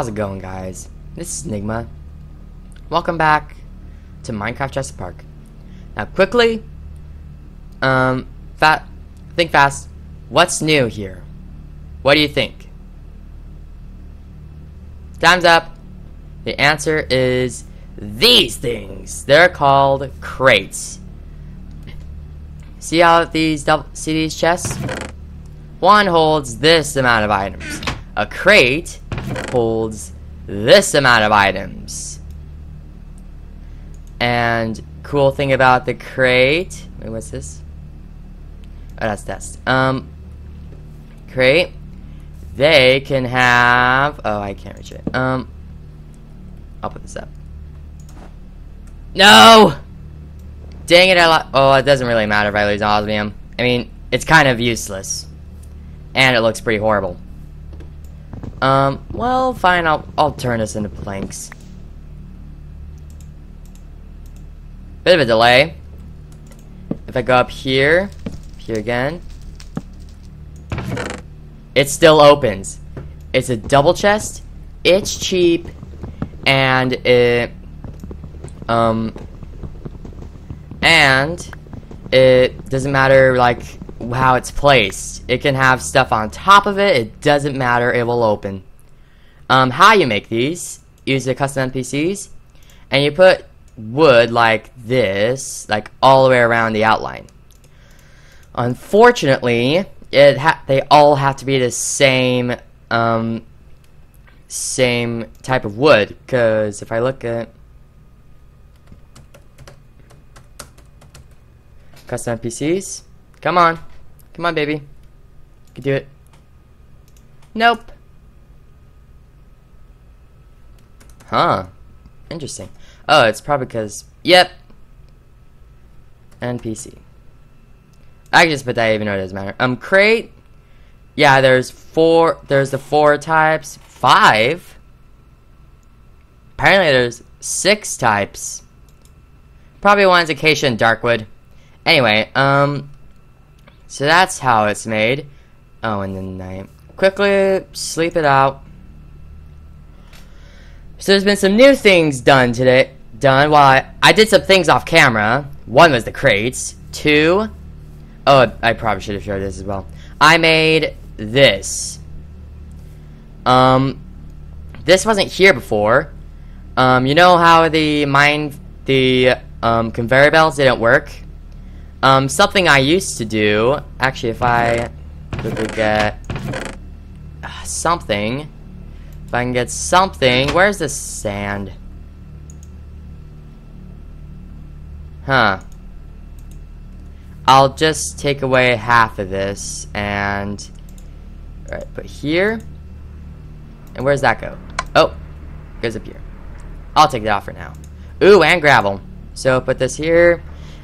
How's it going, guys? This is Nygma. Welcome back to Minecraft Jurassic Park. Now, quickly, um, fat, think fast. What's new here? What do you think? Time's up. The answer is these things. They're called crates. See how these double, see these chests? One holds this amount of items. A crate holds this amount of items. And cool thing about the crate, wait, what's this? Oh, that's test. Um, crate. They can have. Oh, I can't reach it. Um, I'll put this up. No! Dang it! I oh, it doesn't really matter if I lose osmium. I mean, it's kind of useless, and it looks pretty horrible. Um, well, fine. I'll I'll turn this into planks. Bit of a delay. If I go up here, here again, it still opens. It's a double chest. It's cheap, and it um and it doesn't matter like how it's placed. It can have stuff on top of it. It doesn't matter. It will open. Um, how you make these? Use the custom NPCs, and you put wood like this, like all the way around the outline. Unfortunately, it ha they all have to be the same um, same type of wood. Because if I look at custom NPCs, come on, come on, baby, you can do it. Nope. Huh. Interesting. Oh, it's probably because, yep. NPC. I can just put that even though it doesn't matter. Um, crate. Yeah, there's four, there's the four types. Five? Apparently there's six types. Probably one's acacia and darkwood. Anyway, um, so that's how it's made. Oh, and then I quickly sleep it out. So there's been some new things done today. Done. Well, I, I did some things off camera. One was the crates. Two. Oh, I probably should have showed this as well. I made this. Um, this wasn't here before. Um, you know how the mine, the um, conveyor belts didn't work? Um, something I used to do. Actually, if I could get uh, something. If I can get something. Where's the sand? Huh. I'll just take away half of this and... Put here. And where's that go? Oh, goes up here. I'll take that off for now. Ooh, and gravel. So put this here.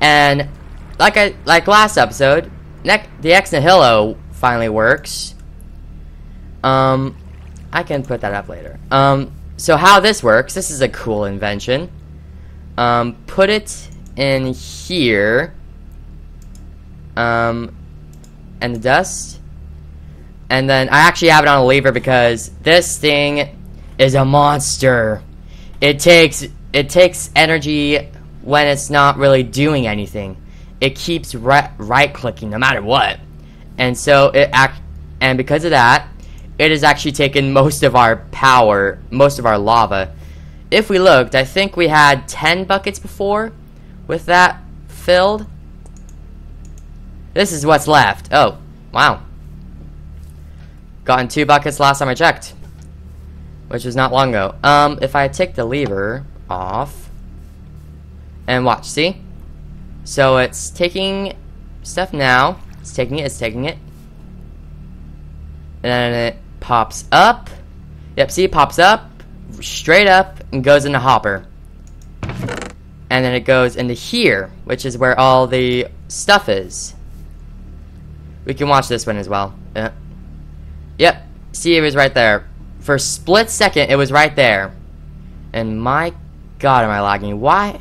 And like I like last episode, the Ex Nihilo finally works. Um I can put that up later. Um, so how this works, this is a cool invention. Um, put it in here. Um, and the dust. And then I actually have it on a lever because this thing is a monster. It takes it takes energy when it's not really doing anything. It keeps right, right clicking no matter what. And so it act and because of that, it has actually taken most of our power, most of our lava. If we looked, I think we had 10 buckets before with that filled. This is what's left. Oh, wow. Gotten two buckets last time I checked. Which was not long ago. Um, if I take the lever off. And watch, see? So it's taking stuff now. It's taking it, it's taking it. And then it pops up. Yep, see, it pops up, straight up, and goes into hopper. And then it goes into here, which is where all the stuff is. We can watch this one as well. Yeah. Yep, see, it was right there. For a split second, it was right there. And my god, am I lagging. Why?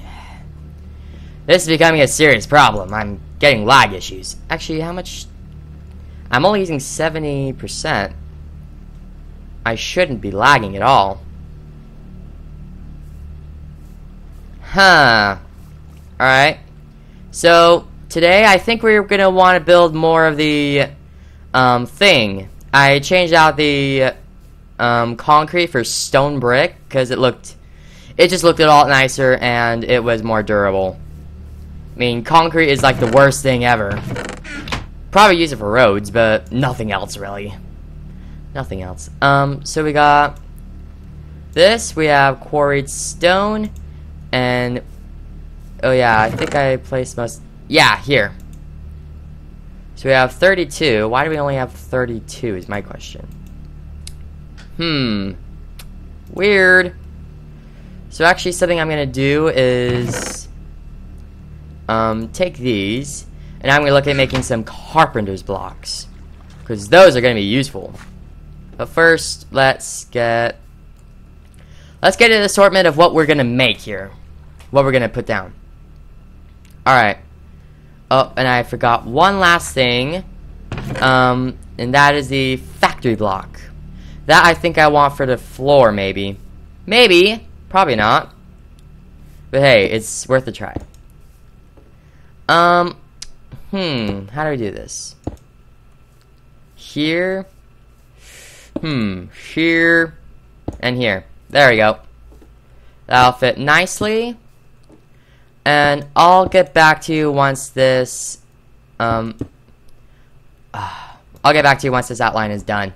This is becoming a serious problem. I'm getting lag issues. Actually, how much... I'm only using 70%. I shouldn't be lagging at all. Huh. Alright. So, today I think we're going to want to build more of the um, thing. I changed out the um, concrete for stone brick because it looked, it just looked a lot nicer and it was more durable. I mean, concrete is like the worst thing ever. Probably use it for roads, but nothing else really. Nothing else. Um, so we got this. We have quarried stone, and oh yeah, I think I placed most. Yeah, here. So we have 32. Why do we only have 32 is my question. Hmm. Weird. So actually something I'm going to do is um, take these and I'm going to look at making some carpenter's blocks because those are going to be useful. But first, let's get let's get an assortment of what we're going to make here. What we're going to put down. All right. Oh, and I forgot one last thing. Um, and that is the factory block. That I think I want for the floor, maybe. Maybe. Probably not. But hey, it's worth a try. Um, hmm, how do we do this? Here. Hmm, here. And here. There we go. That'll fit nicely. And I'll get back to you once this, um, uh, I'll get back to you once this outline is done.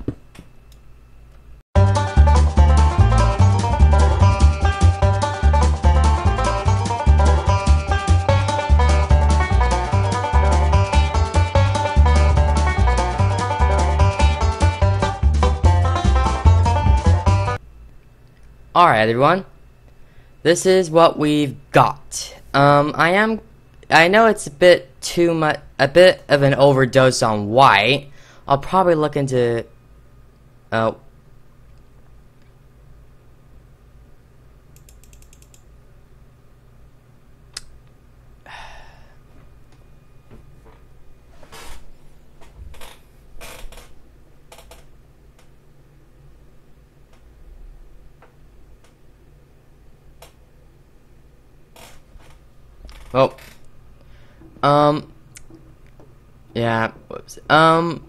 Alright everyone, this is what we've got. Um, I am, I know it's a bit too much, a bit of an overdose on white. I'll probably look into, uh, Oh. Um. Yeah. Whoops. Um.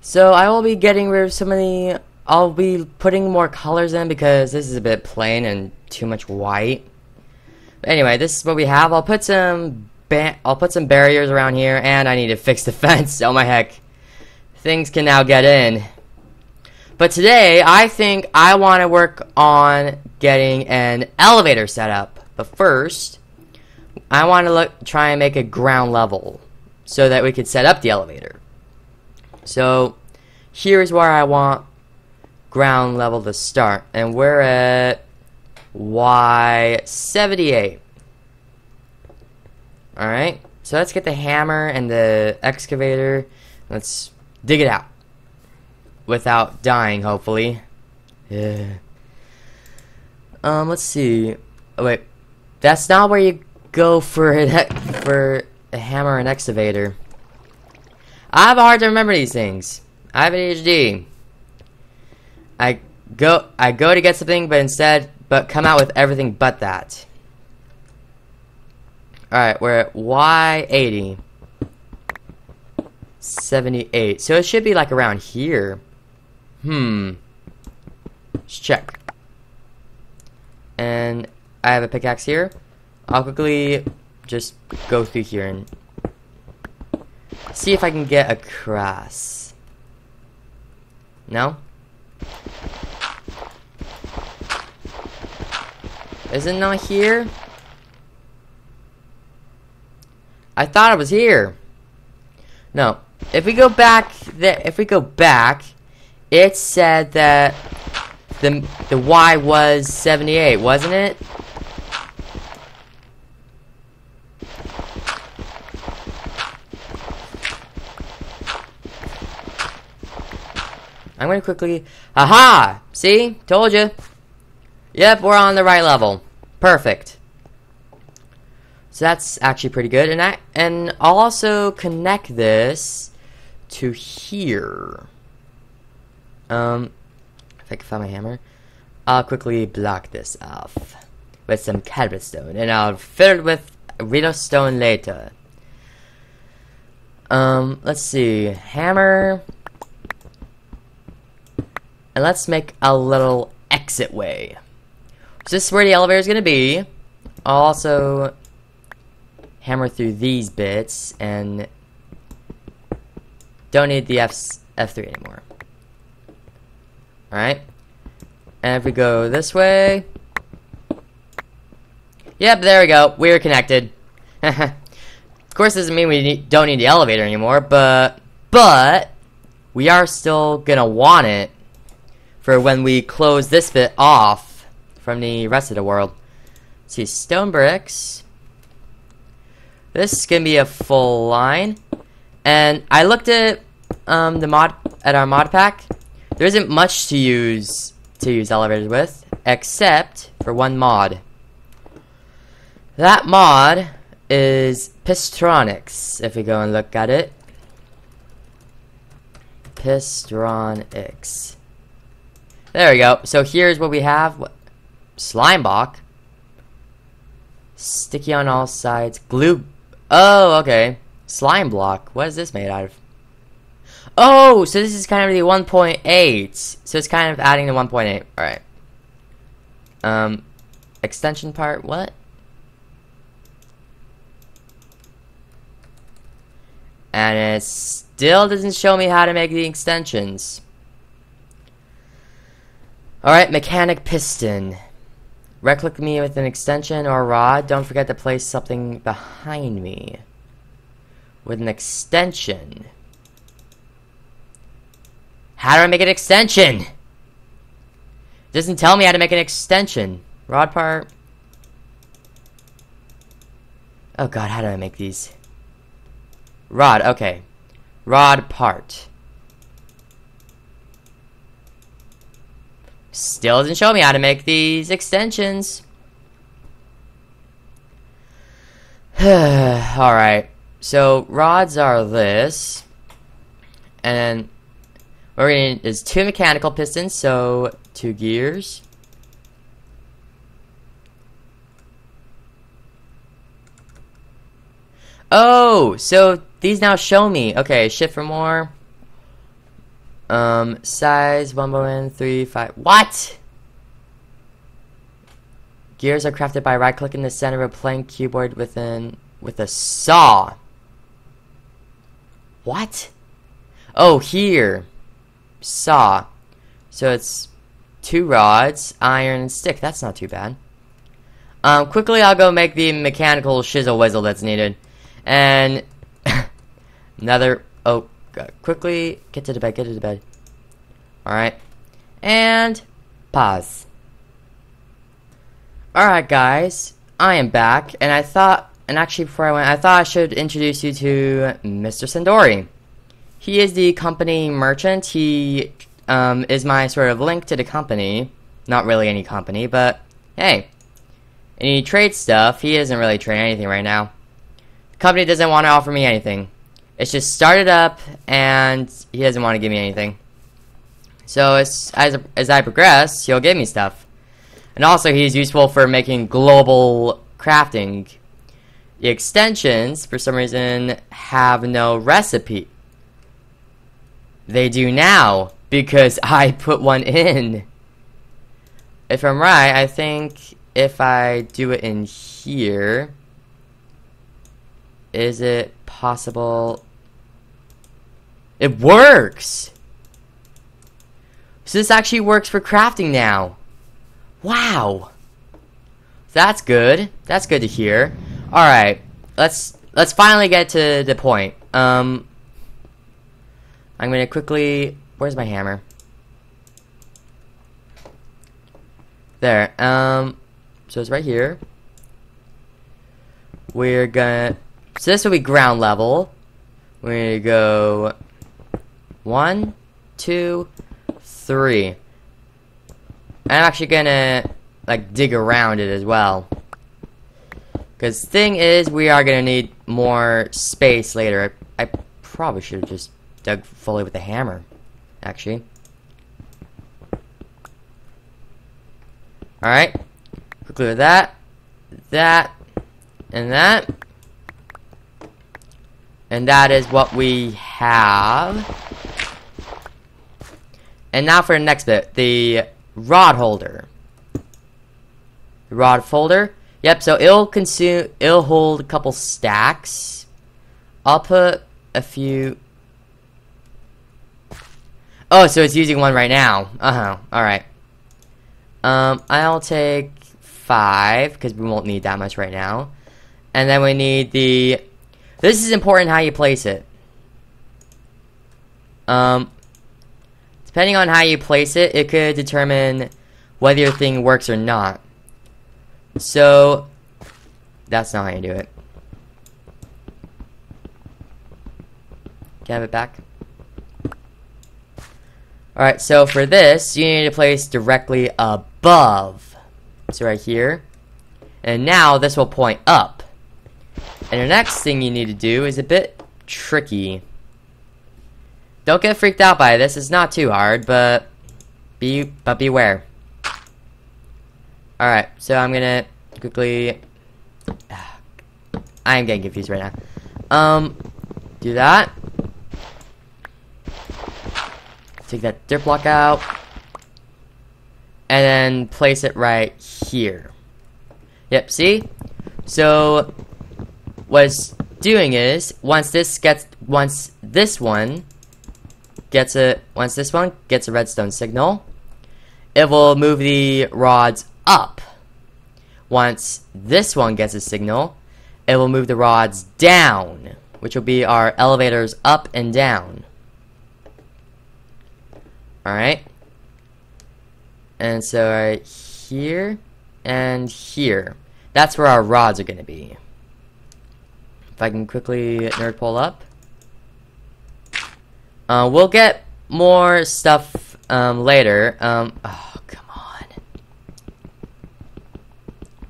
So I will be getting rid of some of the. I'll be putting more colors in because this is a bit plain and too much white. But anyway, this is what we have. I'll put some. I'll put some barriers around here, and I need to fix the fence. Oh my heck! Things can now get in. But today, I think I want to work on getting an elevator set up. But first, I want to look, try and make a ground level so that we could set up the elevator. So here's where I want ground level to start. And we're at Y78. Alright, so let's get the hammer and the excavator. Let's dig it out. Without dying, hopefully. Yeah. Um, let's see. Oh, wait. That's not where you go for it for a hammer and excavator. I have a hard to remember these things. I have an ADHD. I go I go to get something, but instead, but come out with everything but that. Alright, we're at Y80. 78. So it should be like around here. Hmm. Let's check. And I have a pickaxe here. I'll quickly just go through here and see if I can get across. No? Is it not here? I thought it was here. No. If we go back, if we go back, it said that the the Y was 78, wasn't it? I'm going to quickly... Aha! See? Told you. Yep, we're on the right level. Perfect. So that's actually pretty good. And, I, and I'll also connect this to here. Um, If I can find my hammer. I'll quickly block this off with some cobblestone, and I'll fill it with redstone later. Um, let's see. Hammer. And let's make a little exit way. So this is where the elevator is going to be. I'll also hammer through these bits and don't need the F F3 anymore. Alright. And if we go this way. Yep, there we go. We're connected. of course, doesn't mean we need, don't need the elevator anymore, but but we are still gonna want it for when we close this bit off from the rest of the world. Let's see, stone bricks. This is gonna be a full line, and I looked at um, the mod at our mod pack. There isn't much to use to use elevators with, except for one mod. That mod is Pistronics, if we go and look at it. Pistronics. There we go. So here's what we have. Slime block. Sticky on all sides. Glue. Oh, okay. Slime block. What is this made out of? Oh, so this is kind of the 1.8. So it's kind of adding the 1.8. Alright. Um, extension part, what? And it still doesn't show me how to make the extensions. Alright, mechanic piston. Right click me with an extension or rod. Don't forget to place something behind me. With an extension. How do I make an extension? It doesn't tell me how to make an extension. Rod part. Oh god, how do I make these? Rod, okay. Rod part. Still doesn't show me how to make these extensions. Alright. So, rods are this. And we're going is two mechanical pistons, so two gears. Oh, so these now show me. Okay, shift for more. Um, size, 1.3, What? Gears are crafted by right-clicking the center of a plain keyboard within with a saw. What? Oh, here. Saw. So it's two rods, iron, stick. That's not too bad. Um, quickly, I'll go make the mechanical shizzle whizzle that's needed. And another. Oh, quickly get to the bed. Get to the bed. All right, and pause. All right, guys, I am back, and I thought, and actually before I went, I thought I should introduce you to Mr. Sandori. He is the company merchant. He um, is my sort of link to the company. Not really any company, but hey, and he trades stuff. He isn't really trading anything right now The company doesn't want to offer me anything. It's just started up, and he doesn't want to give me anything. So as as as I progress, he'll give me stuff, and also he's useful for making global crafting. The extensions, for some reason, have no recipe. They do now because I put one in. If I'm right, I think if I do it in here. Is it possible? It works! So this actually works for crafting now. Wow. That's good. That's good to hear. Alright. Let's let's finally get to the point. Um I'm gonna quickly where's my hammer? There. Um so it's right here. We're gonna so this will be ground level. We're to go one, two, three. I'm actually to like dig around it as well. Because thing is, we are to need more space later. I, I probably should have just dug fully with the hammer, actually. Alright. Quickly with that, that, and that. And that is what we have. And now for the next bit, the rod holder. The rod folder. Yep, so it'll consume, it'll hold a couple stacks. I'll put a few. Oh, so it's using one right now. Uh-huh, alright. Um, I'll take five, because we won't need that much right now. And then we need the... This is important how you place it. Um, depending on how you place it, it could determine whether your thing works or not. So, that's not how you do it. Can I have it back? Alright, so for this, you need to place directly above. So right here. And now this will point up. And the next thing you need to do is a bit tricky. Don't get freaked out by this. It's not too hard, but be but beware. Alright, so I'm gonna quickly I am getting confused right now. Um do that. Take that dirt block out. And then place it right here. Yep, see? So what it's doing is once this gets once this one gets it once this one gets a redstone signal, it will move the rods up. Once this one gets a signal, it will move the rods down, which will be our elevators up and down. Alright. And so right here and here. That's where our rods are going to be. If I can quickly nerd pole up. Uh, we'll get more stuff um, later. Um, oh, come on.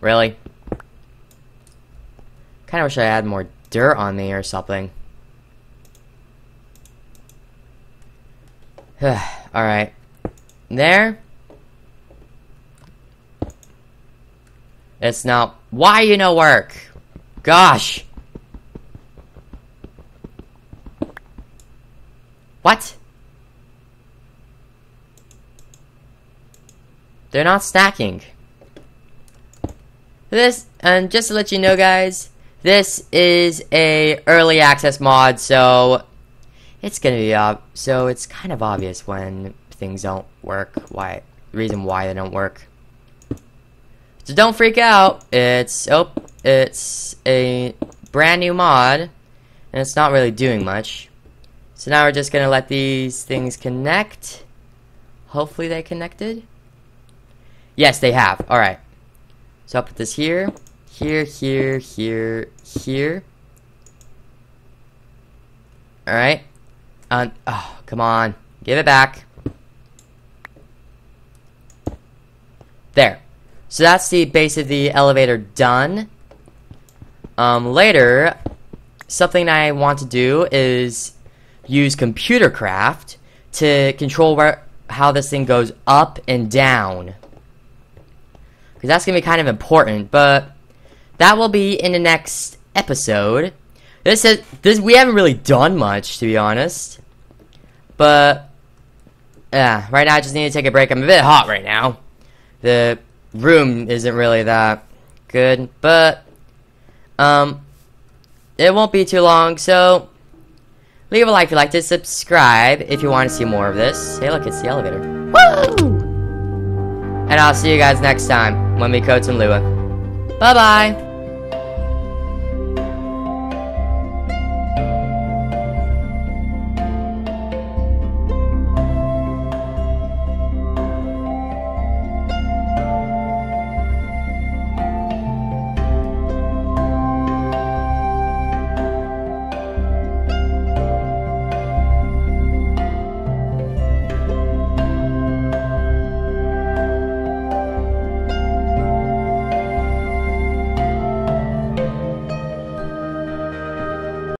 Really? Kind of wish I had more dirt on me or something. Alright. There. It's not. Why you no work? Gosh. What? They're not stacking. This, and just to let you know guys, this is a early access mod, so it's gonna be up. So it's kind of obvious when things don't work. Why? Reason why they don't work. So don't freak out. It's oh, it's a brand new mod, and it's not really doing much. So now we're just gonna let these things connect. Hopefully they connected. Yes, they have. All right. So I'll put this here, here, here, here, here. All right. Um, oh, come on. Give it back. There. So that's the base of the elevator done. Um, later, something I want to do is use computer craft to control where how this thing goes up and down. Because that's going to be kind of important, but that will be in the next episode. This is this we haven't really done much to be honest. But yeah, right now I just need to take a break. I'm a bit hot right now. The room isn't really that good, but um it won't be too long, so leave a like if you like to subscribe if you want to see more of this. Hey look, it's the elevator. Woo! And I'll see you guys next time when we code some Lua. Bye bye!